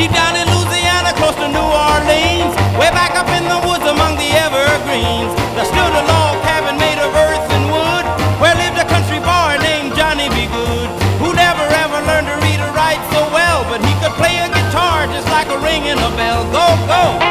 Deep down in Louisiana, close to New Orleans, way back up in the woods among the evergreens, there stood a log cabin made of earth and wood, where lived a country boy named Johnny B. Goode, who never ever learned to read or write so well, but he could play a guitar just like a ringing a bell. Go, go!